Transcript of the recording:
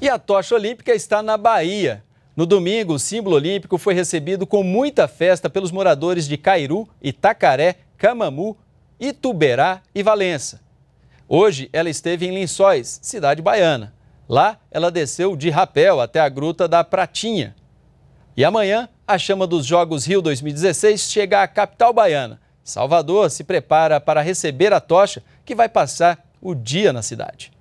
E a tocha olímpica está na Bahia. No domingo, o símbolo olímpico foi recebido com muita festa pelos moradores de Cairu, Itacaré, Camamu, Ituberá e Valença. Hoje, ela esteve em Lençóis, cidade baiana. Lá, ela desceu de rapel até a gruta da Pratinha. E amanhã, a chama dos Jogos Rio 2016 chega à capital baiana. Salvador se prepara para receber a tocha, que vai passar o dia na cidade.